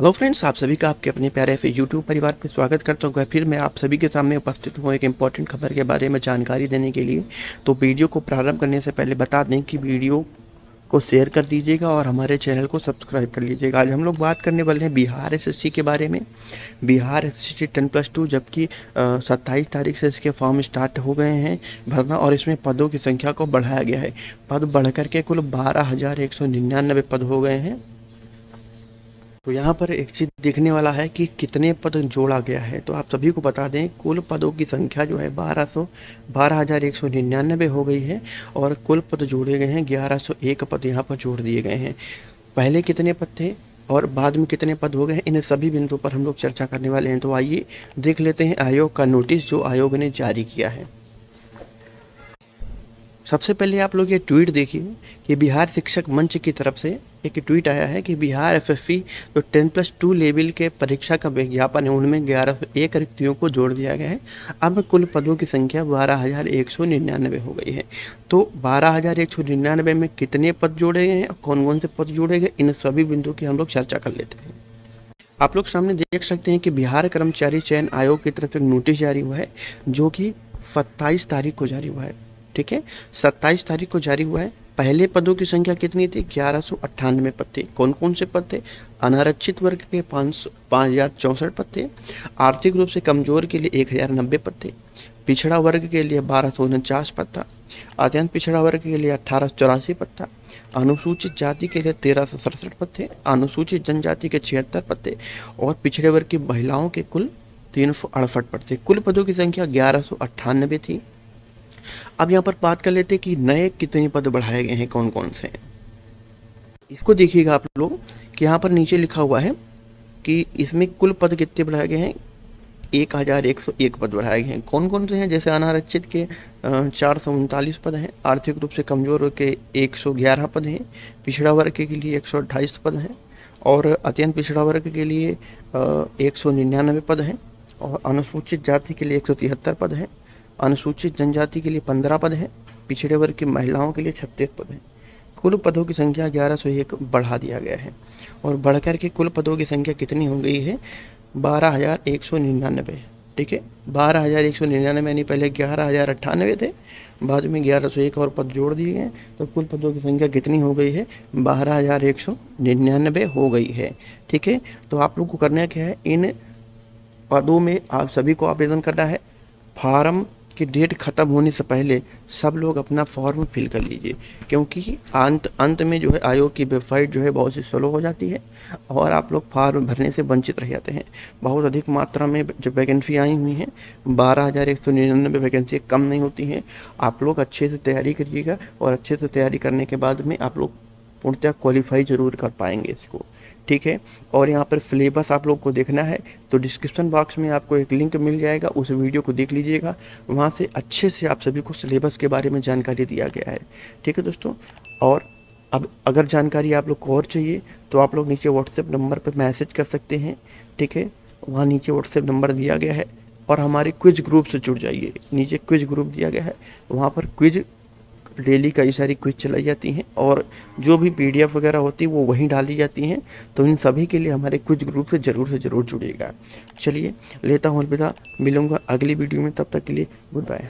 Hello friends, आप सभी का आपके अपने प्यारे से यूट्यूब परिवार पर स्वागत करता हूँ। फिर मैं आप सभी के सामने उपस्थित हूँ एक इंपॉर्टेंट खबर के बारे में जानकारी देने के लिए। तो वीडियो को प्रारंभ करने से पहले बता दें कि वीडियो को शेयर कर दीजिएगा और हमारे चैनल को सब्सक्राइब कर लीजिएगा। आज हम लोग बात करने वाले हैं बिहार एसएससी के बारे में। Bihar S T ten plus two जबकि सत्ताईस तारीख से इसके फॉर्म स्टार्ट हो गए हैं भरना और इसमें पदों की संख्या को बढ़ाया गया है। पद बढ़ करके कुल बारह सौ पद हो गए हैं। तो यहाँ पर एक चीज़ देखने वाला है कि कितने पद जोड़ा गया है। तो आप सभी को बता दें, कुल पदों की संख्या जो है बारह सौ बारह हज़ार एक सौ निन्यानबे हो गई है और कुल पद जोड़े गए हैं, ग्यारह सौ एक पद यहाँ पर जोड़ दिए गए हैं। पहले कितने पद थे और बाद में कितने पद हो गए हैं, इन सभी बिंदुओं पर हम लोग चर्चा करने वाले हैं। तो आइए देख लेते हैं आयोग का नोटिस जो आयोग ने जारी किया है। सबसे पहले आप लोग ये ट्वीट देखिए कि बिहार शिक्षक मंच की तरफ़ से एक ट्वीट आया है कि बिहार एफएफई जो टेन प्लस टू लेवल के परीक्षा का विज्ञापन है, उनमें ग्यारह सौ एक रिक्तियों को जोड़ दिया गया है। अब कुल पदों की संख्या बारह हज़ार एक सौ निन्यानवे हो गई है। तो बारह हज़ार एक सौ निन्यानवे में कितने पद जोड़े गए हैं और कौन कौन से पद जोड़े गए, इन सभी बिंदुओं की हम लोग चर्चा कर लेते हैं। आप लोग सामने देख सकते हैं कि बिहार कर्मचारी चयन आयोग की तरफ़ एक नोटिस जारी हुआ है, जो कि सत्ताईस तारीख को जारी हुआ है। ठीक है? सत्ताईस तारीख को जारी हुआ है। पहले पदों की संख्या कितनी थी? ग्यारह सौ अट्ठानवे पद थे कौन कौन से पद थे अनारक्षित वर्ग के पाँच सौ, पाँच हज़ार चौंसठ पद थे आर्थिक रूप से कमज़ोर के लिए एक हज़ार नब्बे पद थे पिछड़ा वर्ग के लिए बारह सौ उनचास पद था अत्यंत पिछड़ा वर्ग के लिए अट्ठारह सौ चौरासी पद था अनुसूचित जाति के लिए तेरह सौ सड़सठ पद थे अनुसूचित जनजाति के छिहत्तर पद थे और पिछड़े वर्ग की महिलाओं के कुल तीन सौ अड़सठ पद थे कुल पदों की संख्या ग्यारह सौ अट्ठानबे थी। अब यहाँ पर बात कर लेते हैं कि नए कितने पद बढ़ाए गए हैं कौन कौन से इसको देखिएगा आप लोग कि यहाँ पर नीचे लिखा हुआ है कि इसमें कुल पद कितने बढ़ाए गए हैं? एक हज़ार एक सौ एक पद बढ़ाए गए हैं। कौन कौन से हैं? जैसे अनारक्षित के चार सौ उनतालीस पद हैं, आर्थिक रूप से कमज़ोर के एक सौ ग्यारह पद हैं, पिछड़ा वर्ग के लिए एक सौ अट्ठाईस पद हैं और अत्यंत पिछड़ा वर्ग के लिए एक सौ निन्यानवे पद हैं और अनुसूचित जाति के लिए एक सौ तिहत्तर पद हैं। अनुसूचित जनजाति के लिए पंद्रह पद हैं, पिछड़े वर्ग की महिलाओं के लिए छत्तीस पद हैं। कुल पदों की संख्या ग्यारह सौ एक बढ़ा दिया गया है। और बढ़कर के कुल पदों की संख्या कितनी हो गई है? बारह हज़ार एक सौ निन्यानवे। ठीक है? बारह हज़ार एक सौ निन्यानवे यानी पहले ग्यारह हज़ार अट्ठानवे थे, बाद में ग्यारह सौ एक और पद जोड़ दिए गए तो कुल पदों की संख्या कितनी हो गई है? बारह हज़ार एक सौ निन्यानवे हो गई है। ठीक है? तो आप लोग को करना क्या है? इन पदों में आप सभी को आवेदन करना है। फार्म कि डेट ख़त्म होने से पहले सब लोग अपना फॉर्म फिल कर लीजिए, क्योंकि अंत अंत में जो है आयोग की वेबसाइट जो है बहुत सी स्लो हो जाती है और आप लोग फॉर्म भरने से वंचित रह जाते हैं। बहुत अधिक मात्रा में जो वैकेंसी आई हुई हैं, बारह हज़ार एक सौ निन्यानवे वैकेंसी कम नहीं होती हैं। आप लोग अच्छे से तैयारी करिएगा और अच्छे से तैयारी करने के बाद में आप लोग पूर्णतः क्वालिफाई ज़रूर कर पाएँगे इसको। ठीक है। और यहाँ पर सिलेबस आप लोग को देखना है तो डिस्क्रिप्शन बॉक्स में आपको एक लिंक मिल जाएगा, उस वीडियो को देख लीजिएगा। वहाँ से अच्छे से आप सभी को सिलेबस के बारे में जानकारी दिया गया है। ठीक है दोस्तों, और अब अगर जानकारी आप लोग को और चाहिए तो आप लोग नीचे व्हाट्सएप नंबर पर मैसेज कर सकते हैं। ठीक है, वहाँ नीचे व्हाट्सएप नंबर दिया गया है, और हमारे क्विज ग्रुप से जुड़ जाइए। नीचे क्विज ग्रुप दिया गया है, वहाँ पर क्विज डेली कई सारी क्विज चलाई जाती हैं और जो भी पीडीएफ वगैरह होती है, वो वहीं डाली जाती हैं। तो इन सभी के लिए हमारे क्विज ग्रुप से ज़रूर से ज़रूर जुड़ेगा चलिए, लेता हूँ अलविदा, मिलूँगा अगली वीडियो में, तब तक के लिए गुड बाय